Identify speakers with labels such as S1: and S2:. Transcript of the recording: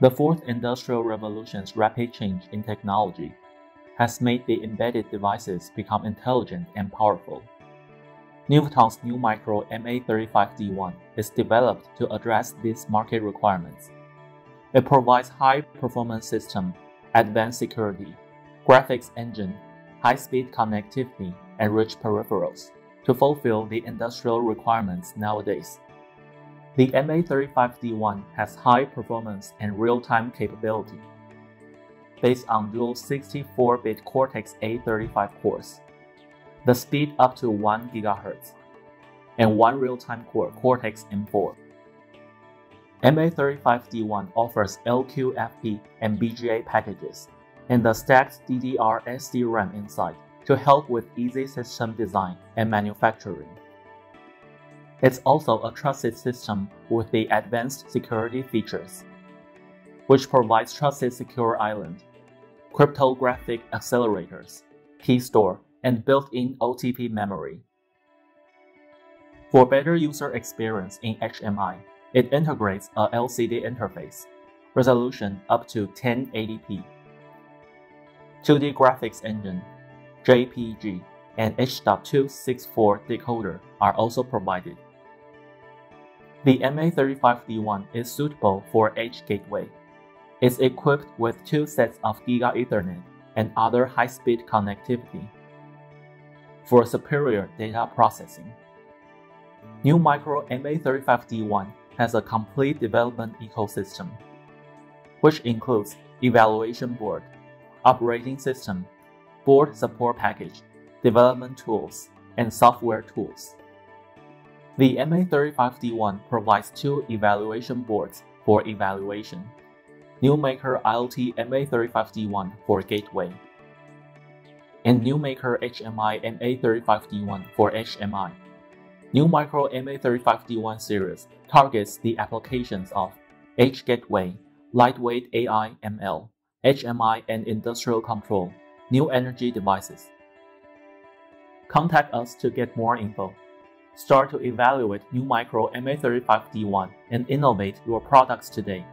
S1: The fourth industrial revolution's rapid change in technology has made the embedded devices become intelligent and powerful. Nuvoton's NuMicro MA35D1 is developed to address these market requirements. It provides high performance system, advanced security, graphics engine, high-speed connectivity, and rich peripherals to fulfill the industrial requirements nowadays. The MA35D1 has high performance and real-time capability. Based on dual 64-bit Cortex-A35 cores, the speed up to 1 GHz, and one real-time core Cortex-M4. MA35D1 offers LQFP and BGA packages and the stacked DDR SDRAM inside to help with easy system design and manufacturing. It's also a trusted system with the advanced security features, which provides trusted secure island, cryptographic accelerators, key store, and built-in OTP memory. For better user experience in HMI, it integrates a LCD interface, resolution up to 1080p, 2D graphics engine, JPG, and H.264 decoder are also provided. The MA35D1 is suitable for Edge Gateway. It's equipped with two sets of Giga Ethernet and other high-speed connectivity for superior data processing. NuMicro MA35D1 has a complete development ecosystem, which includes evaluation board, operating system, board support package, development tools, and software tools. The MA35D1 provides two evaluation boards for evaluation. NuMaker IoT MA35D1 for gateway, and NuMaker HMI MA35D1 for HMI. NuMicro MA35D1 series targets the applications of Edge Gateway, lightweight AI ML, HMI and industrial control, new energy devices. Contact us to get more info. Start to evaluate NuMicro MA35D1 and innovate your products today.